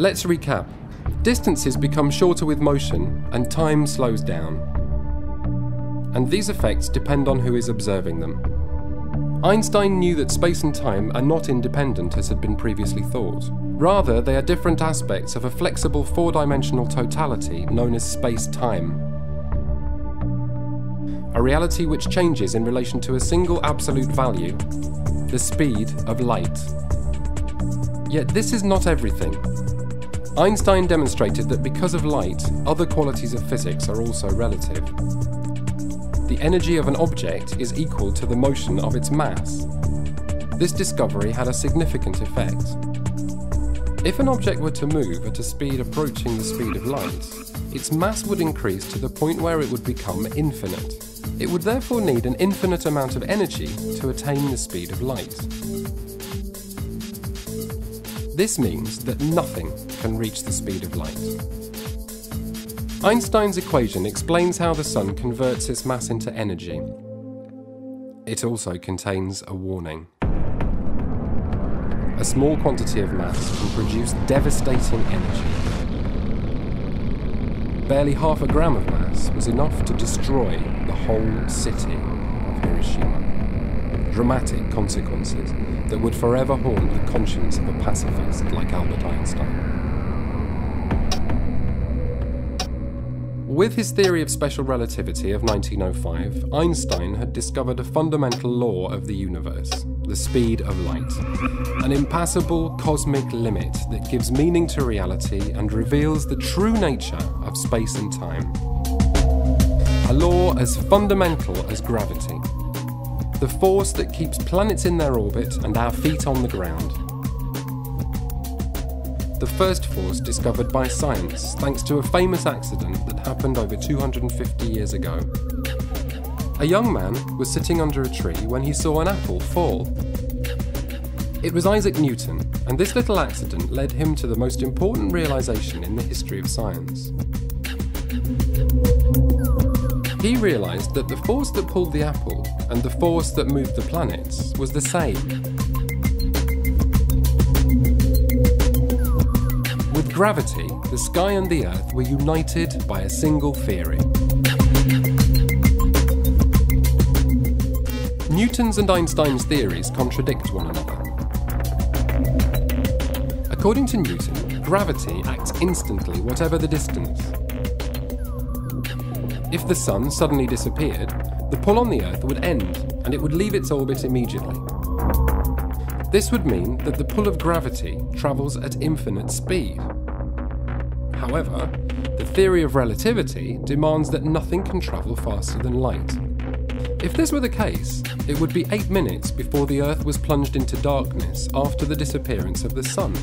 Let's recap. Distances become shorter with motion, and time slows down. And these effects depend on who is observing them. Einstein knew that space and time are not independent as had been previously thought. Rather, they are different aspects of a flexible four dimensional totality known as space time. A reality which changes in relation to a single absolute value, the speed of light. Yet, this is not everything. Einstein demonstrated that because of light, other qualities of physics are also relative. The energy of an object is equal to the motion of its mass. This discovery had a significant effect. If an object were to move at a speed approaching the speed of light, its mass would increase to the point where it would become infinite. It would therefore need an infinite amount of energy to attain the speed of light. This means that nothing can reach the speed of light. Einstein's equation explains how the Sun converts its mass into energy. It also contains a warning. A small quantity of mass can produce devastating energy. Barely half a gram of mass was enough to destroy the whole city of Hiroshima. Dramatic consequences that would forever haunt the conscience of a pacifist like Albert Einstein. With his theory of special relativity of 1905, Einstein had discovered a fundamental law of the universe the speed of light. An impassable cosmic limit that gives meaning to reality and reveals the true nature of space and time. A law as fundamental as gravity. The force that keeps planets in their orbit and our feet on the ground the first force discovered by science thanks to a famous accident that happened over 250 years ago. A young man was sitting under a tree when he saw an apple fall. It was Isaac Newton, and this little accident led him to the most important realization in the history of science. He realized that the force that pulled the apple and the force that moved the planets was the same. With gravity, the sky and the earth were united by a single theory. Newton's and Einstein's theories contradict one another. According to Newton, gravity acts instantly whatever the distance. If the Sun suddenly disappeared, the pull on the Earth would end and it would leave its orbit immediately. This would mean that the pull of gravity travels at infinite speed. However, the theory of relativity demands that nothing can travel faster than light. If this were the case, it would be eight minutes before the Earth was plunged into darkness after the disappearance of the Sun,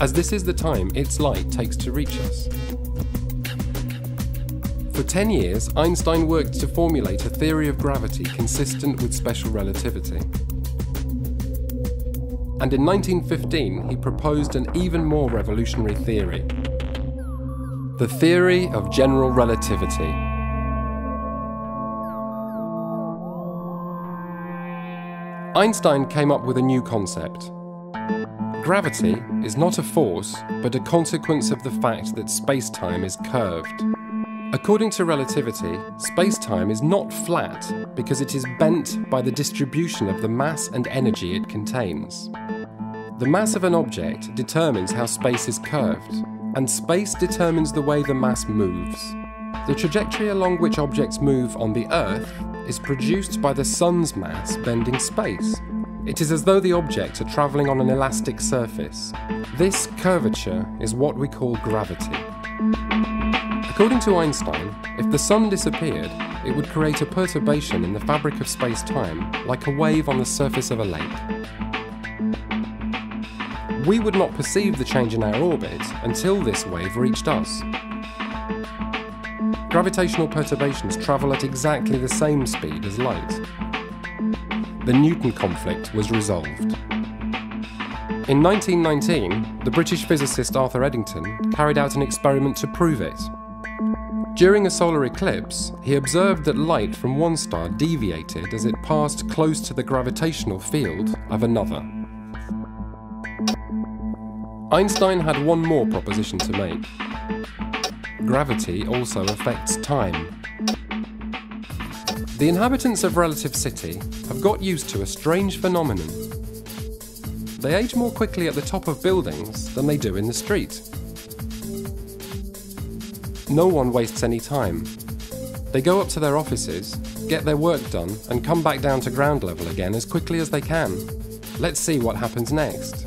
as this is the time its light takes to reach us. For 10 years, Einstein worked to formulate a theory of gravity consistent with special relativity. And in 1915, he proposed an even more revolutionary theory the theory of general relativity. Einstein came up with a new concept. Gravity is not a force, but a consequence of the fact that space-time is curved. According to relativity, space-time is not flat because it is bent by the distribution of the mass and energy it contains. The mass of an object determines how space is curved, and space determines the way the mass moves. The trajectory along which objects move on the Earth is produced by the sun's mass bending space. It is as though the objects are travelling on an elastic surface. This curvature is what we call gravity. According to Einstein, if the sun disappeared, it would create a perturbation in the fabric of space time, like a wave on the surface of a lake. We would not perceive the change in our orbit until this wave reached us. Gravitational perturbations travel at exactly the same speed as light. The Newton conflict was resolved. In 1919, the British physicist Arthur Eddington carried out an experiment to prove it. During a solar eclipse, he observed that light from one star deviated as it passed close to the gravitational field of another. Einstein had one more proposition to make. Gravity also affects time. The inhabitants of Relative City have got used to a strange phenomenon. They age more quickly at the top of buildings than they do in the street. No one wastes any time. They go up to their offices, get their work done, and come back down to ground level again as quickly as they can. Let's see what happens next.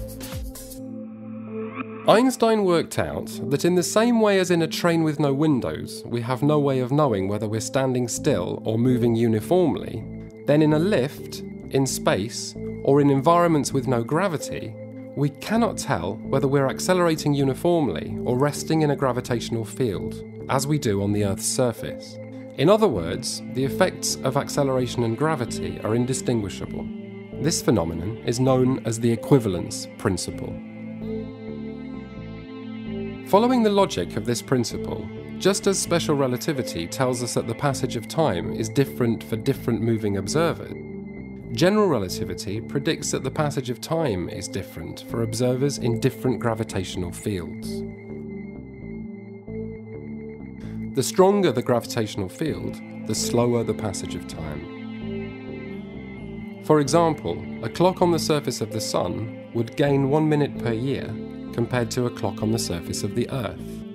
Einstein worked out that in the same way as in a train with no windows, we have no way of knowing whether we're standing still or moving uniformly, then in a lift, in space, or in environments with no gravity, we cannot tell whether we're accelerating uniformly or resting in a gravitational field, as we do on the Earth's surface. In other words, the effects of acceleration and gravity are indistinguishable. This phenomenon is known as the equivalence principle. Following the logic of this principle, just as special relativity tells us that the passage of time is different for different moving observers, general relativity predicts that the passage of time is different for observers in different gravitational fields. The stronger the gravitational field, the slower the passage of time. For example, a clock on the surface of the Sun would gain one minute per year compared to a clock on the surface of the Earth.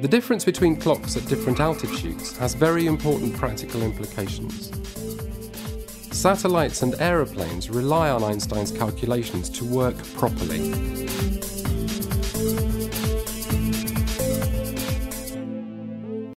The difference between clocks at different altitudes has very important practical implications. Satellites and aeroplanes rely on Einstein's calculations to work properly.